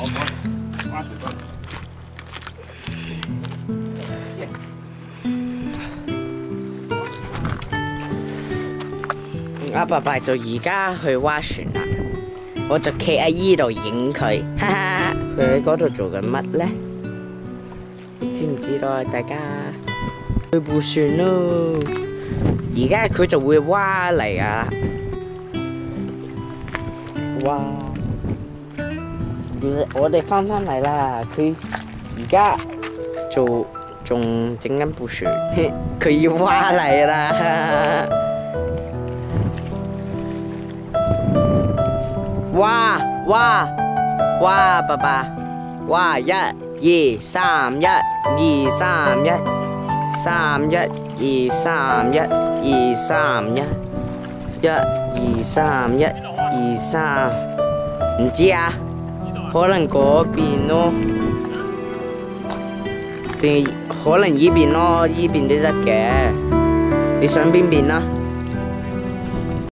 我講花水多。阿爸爸就而家去挖船啦，我就企喺依度影佢，哈哈！佢喺嗰度做緊乜咧？知唔知道？大家去部船咯，而家佢就會划嚟啊！哇！我哋翻返嚟啦，佢而家做仲整緊部船，佢要挖嚟啦！哇哇哇！爸爸，哇！一、二、三、一、二、三、一、三、一、二、三、一、二、三、一、一、二、三、一、二、三，唔知啊，可能嗰邊咯，定可能依邊咯，依邊都得嘅，你想邊邊啊？